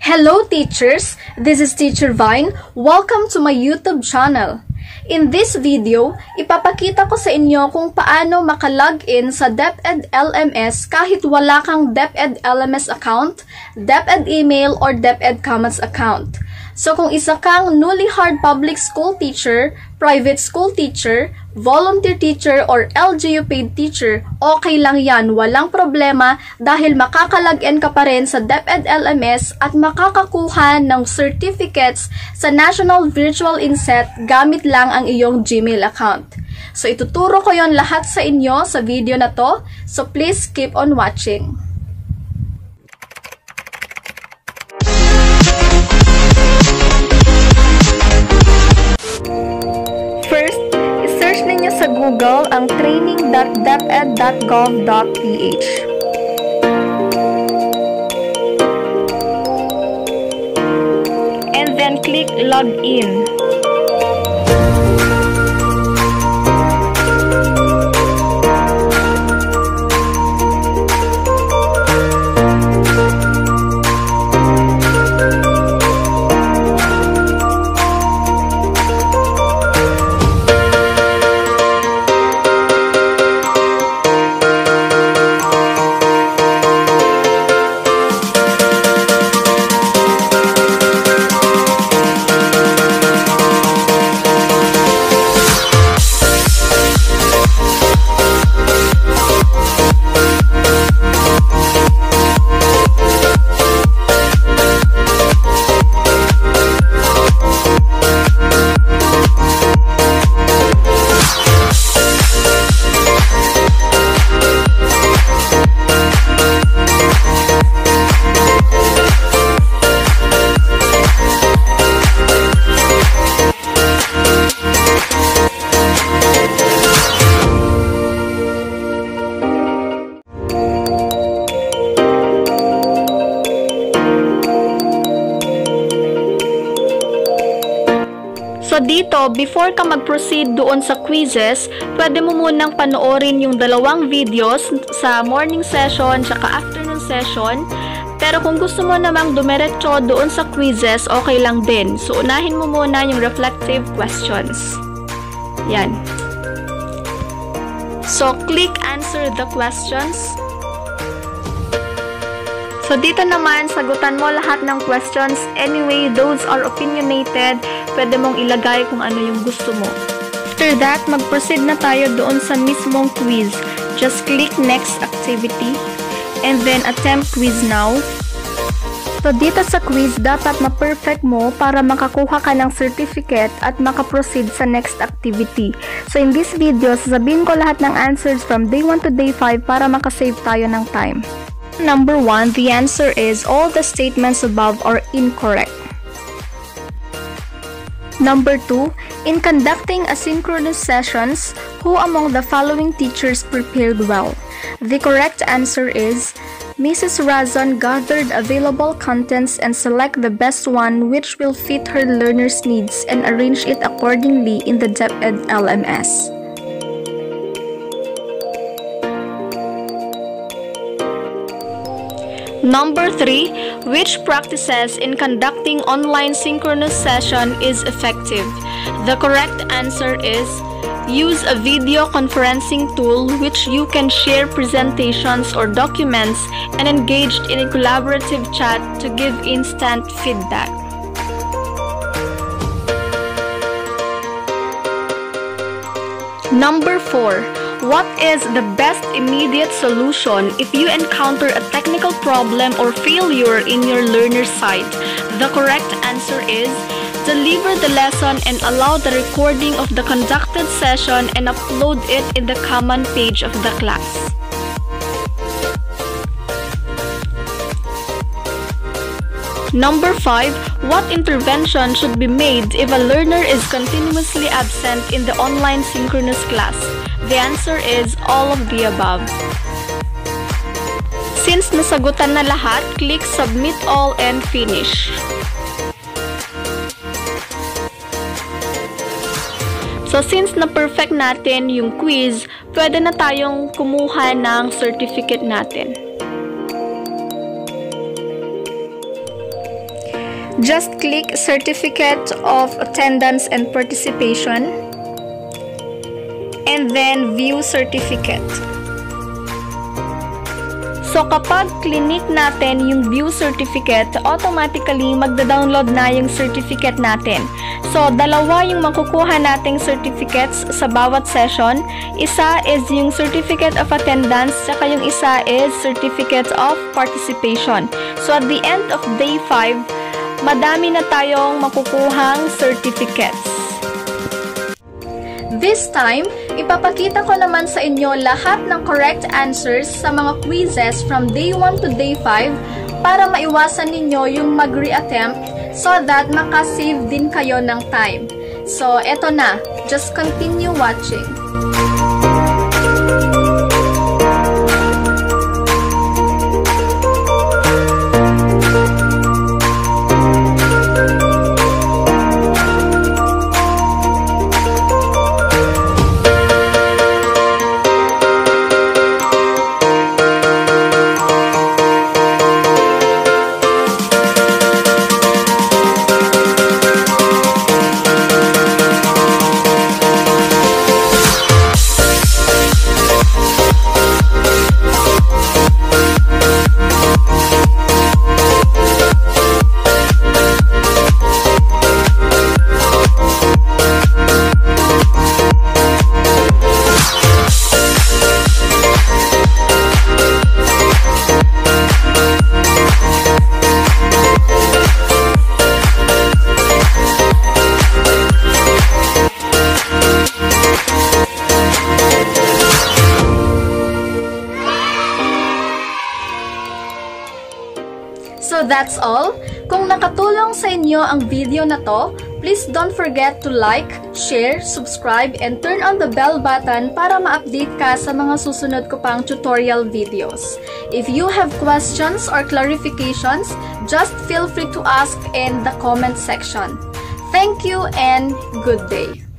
Hello teachers, this is Teacher Vine. Welcome to my YouTube channel. In this video, ipapakita ko sa inyo kung paano makalogin sa DepEd LMS kahit wala kang DepEd LMS account, DepEd email, or DepEd Commons account. So kung isa kang newly hard public school teacher, private school teacher, volunteer teacher, or LGU paid teacher, okay lang yan, walang problema dahil makakalagin ka pa rin sa DepEd LMS at makakakuha ng certificates sa National Virtual Inset gamit lang ang iyong Gmail account. So ituturo ko yon lahat sa inyo sa video na to, so please keep on watching. Google ang training.deped.gov.ph. And then click Login. Dito, before ka mag-proceed doon sa quizzes, pwede mo munang panoorin yung dalawang videos sa morning session tsaka afternoon session. Pero kung gusto mo namang dumiretso doon sa quizzes, okay lang din. So unahin mo muna yung reflective questions. Yan. So click answer the questions. So dito naman, sagutan mo lahat ng questions. Anyway, those are opinionated. Pwede mong ilagay kung ano yung gusto mo. After that, mag-proceed na tayo doon sa mismong quiz. Just click next activity and then attempt quiz now. So dito sa quiz, dapat ma-perfect mo para makakuha ka ng certificate at makaproceed sa next activity. So in this video, sasabihin ko lahat ng answers from day 1 to day 5 para makasave tayo ng time. Number 1, the answer is all the statements above are incorrect. Number 2, in conducting asynchronous sessions, who among the following teachers prepared well? The correct answer is Mrs. Razon gathered available contents and select the best one which will fit her learner's needs and arrange it accordingly in the DepEd LMS. Number 3. Which practices in conducting online synchronous session is effective? The correct answer is Use a video conferencing tool which you can share presentations or documents and engage in a collaborative chat to give instant feedback. Number 4. What is the best immediate solution if you encounter a technical problem or failure in your learner's site? The correct answer is deliver the lesson and allow the recording of the conducted session and upload it in the common page of the class. Number 5. What intervention should be made if a learner is continuously absent in the online synchronous class? The answer is all of the above. Since nasagutan na lahat, click Submit All and Finish. So since na-perfect natin yung quiz, pwede na tayong kumuha ng certificate natin. just click Certificate of Attendance and Participation and then View Certificate. So kapag clinic natin yung view certificate, automatically magda-download na yung certificate natin. So dalawa yung makukuha nating certificates sa bawat session. Isa is yung certificate of attendance, saka yung isa is certificate of participation. So at the end of day 5, madami na tayong makukuhang certificates. This time, ipapakita ko naman sa inyo lahat ng correct answers sa mga quizzes from day 1 to day 5 para maiwasan ninyo yung mag-reattempt so that makasave din kayo ng time. So, eto na. Just continue watching. So that's all. Kung nakatulong sa inyo ang video na to, please don't forget to like, share, subscribe, and turn on the bell button para ma-update ka sa mga susunod ko pang tutorial videos. If you have questions or clarifications, just feel free to ask in the comment section. Thank you and good day!